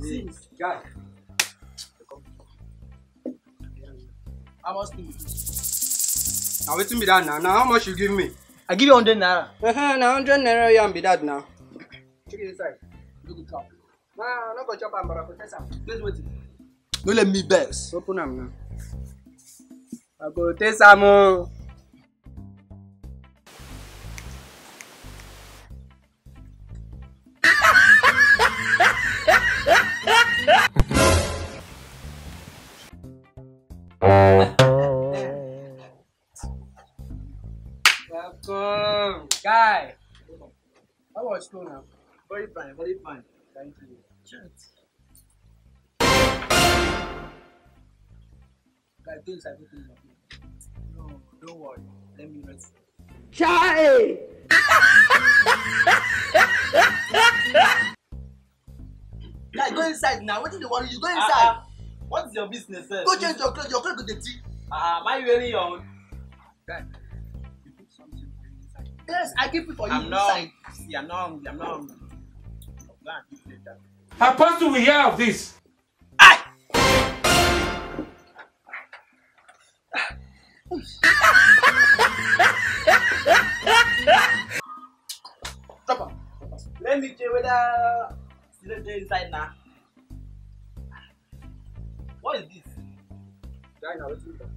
Guy. How much do you Now wetin be that now? Now how much you give me? I give you 100 naira. Uh-huh, na hundred naira yam be that now. Check it inside. You go chop. Nah, no go chop am, but I go taste am. Please wait. No let me vex. Open am now. I go taste am o. Welcome, guy. How was school now? Very fine, very fine. Thank you. Guy, go inside, go inside. No, don't worry. Let me rest. Guy, go inside now. What did you worry? You go inside. Ah, What is your business, sir? Go change your clothes. Your clothes go dirty. Ah, am I wearing your own? Guy, you put something inside. Yes, I keep it for you I'm not. inside. See, I'm not hungry. I'm not hungry. Go and eat later. Apostle will hear of this. Drop am. Let me check whether still dey inside now. What is this? Guy, now be that?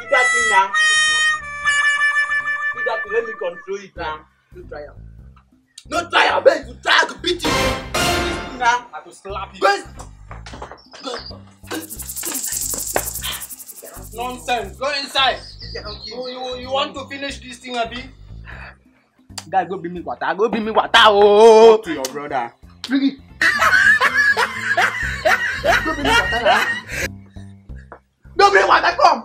Keep that thing now. Keep that thing. Let me control it now. No try am. No try am. Abeg, you try, go beat. This thing now, I go slap you. Go. Nonsense. Go inside. You, me. you, you want to finish this thing, Abi? Guy, go bring me water. Go bring me water. Oh. to your brother. Bring it. Não me mata, não. Não como?